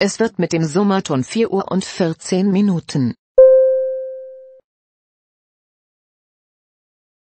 Es wird mit dem Summerton 4 Uhr und 14 Minuten.